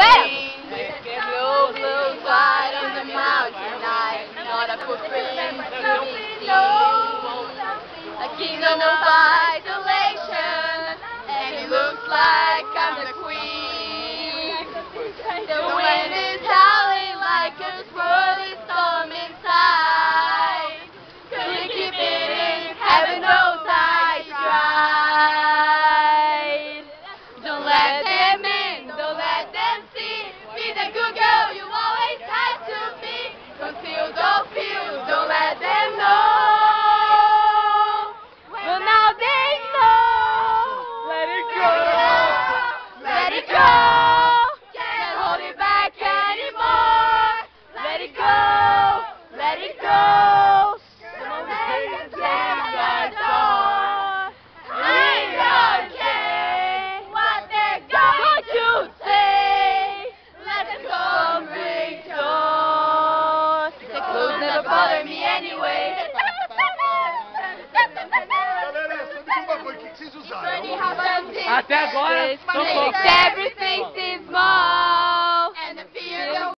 ¡Fuera! anyway. Galera, sabe de? Até agora. Everything seems more.